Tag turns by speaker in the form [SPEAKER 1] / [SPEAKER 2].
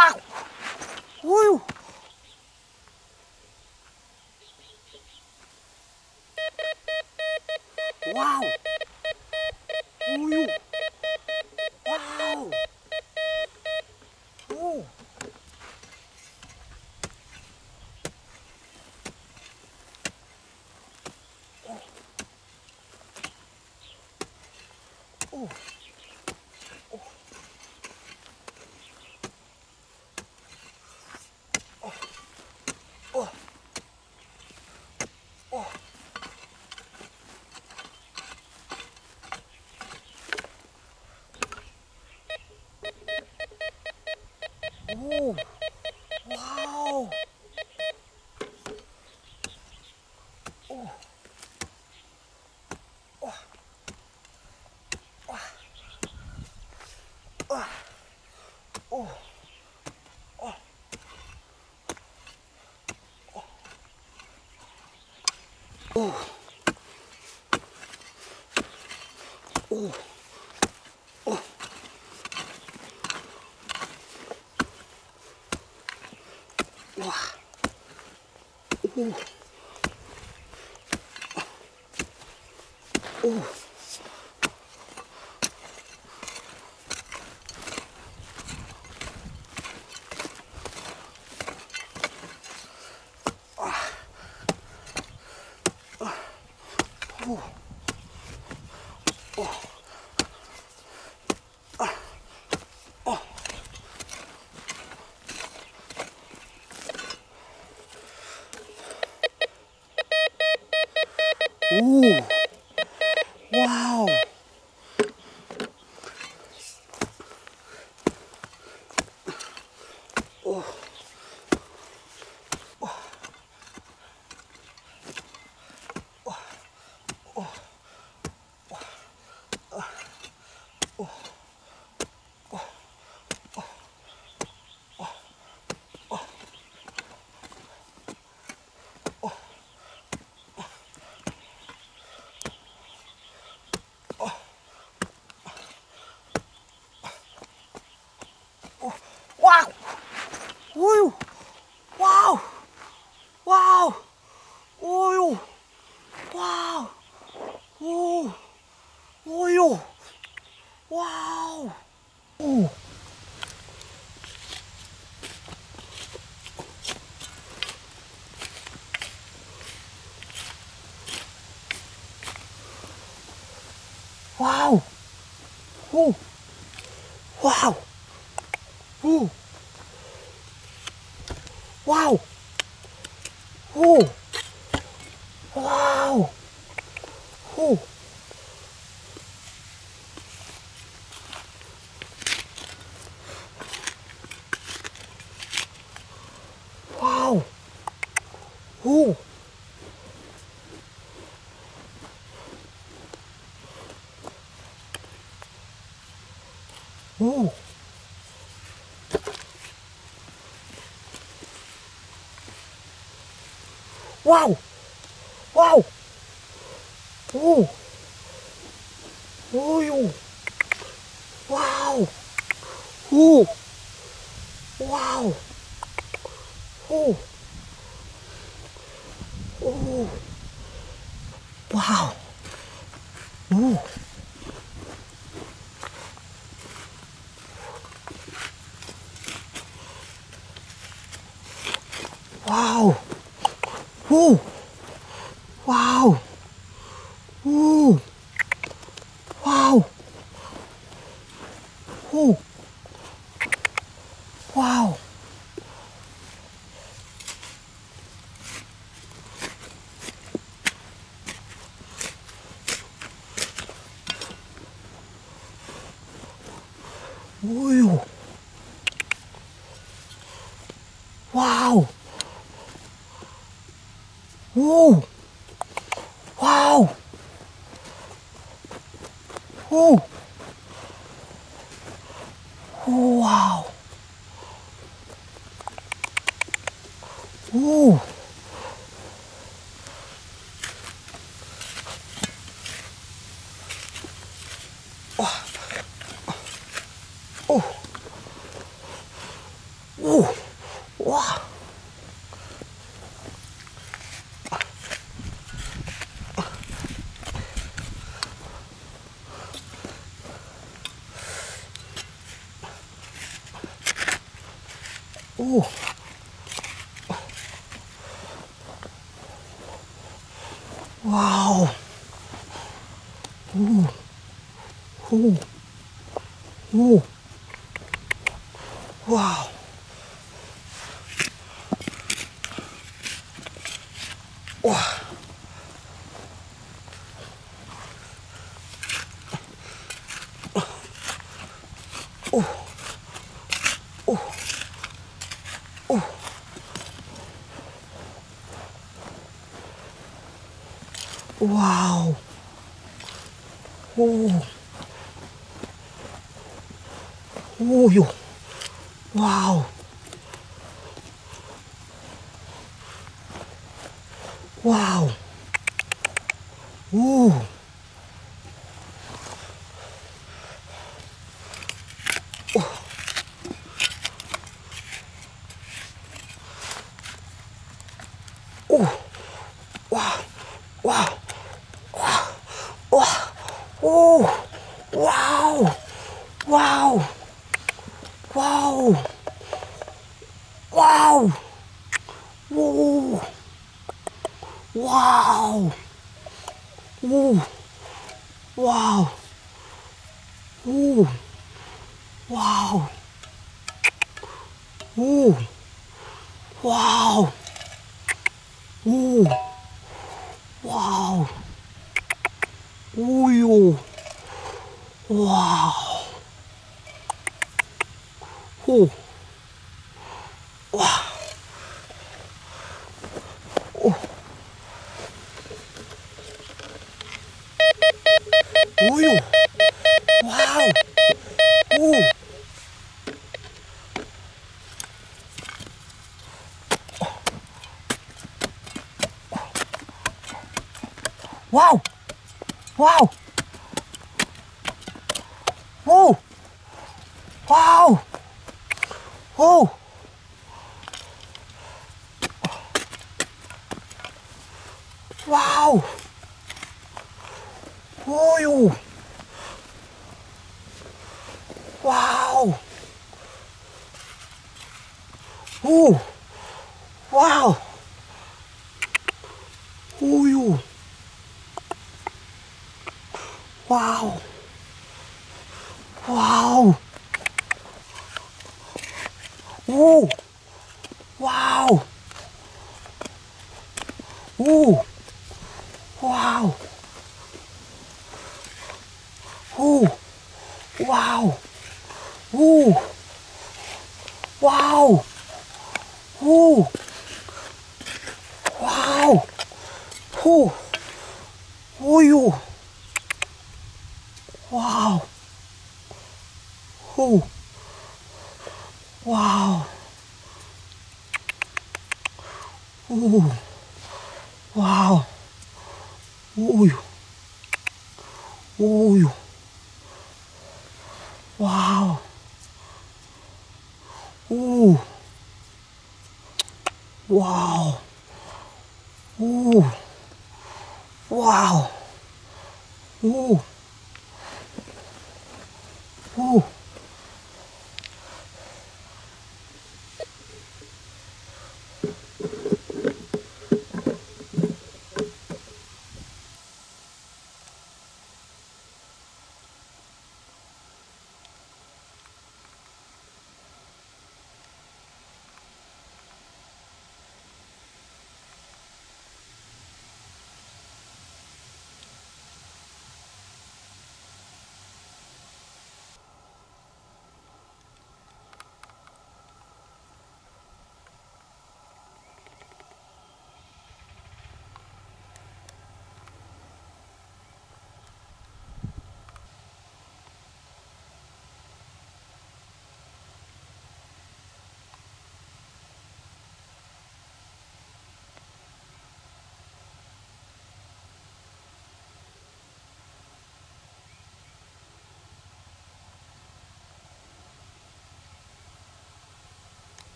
[SPEAKER 1] Uau! Ui! おおおおおうわおおお Ooh. Ooh. Ooh. Wow. Oh. Wow! Woo! Wow! Wow! Woo! Wow! Woo! Woo! Wow! Ooh. Wow! Ooh. Wow! Ooh. Uau! Uh! Wow! Wow! Ooh! Ooh! Wow! Ooh! Wow! Ooh! Ooh! Wow! Ooh! 오, 와우, 오, 와우. 오유 오. 오. 오. 와. 오. 오. 오. 와우. 와. 오. 오. 오. 와우. 오. Ooh. Oh. Ooh. Wow. Wow. Wow. Ooh. Ooh, yo. Wow. 와우. 와우. 오. 와우. 오. 와우. 오. 와우. 오. 와우. 오. 와우. 오요. 와우. Yo. Wow. Ooh. Ooh, yo. Wow. Ooh. Wow. Wow. Oh. Whoa. Oh. Wow. Oh, yo. Wow. Ooh. Wow. Oh, yo. Wow. Wow. Ooh. Wow. Ooh. Wow. Ooh. Wow. Ooh. Wow. Ooh. Wow. Ooh. Oh, you. Wow. Ooh. Wow. 오, 와우, 오유, 오유, 와우, 오, 와우, 오, 와우, 오, 오.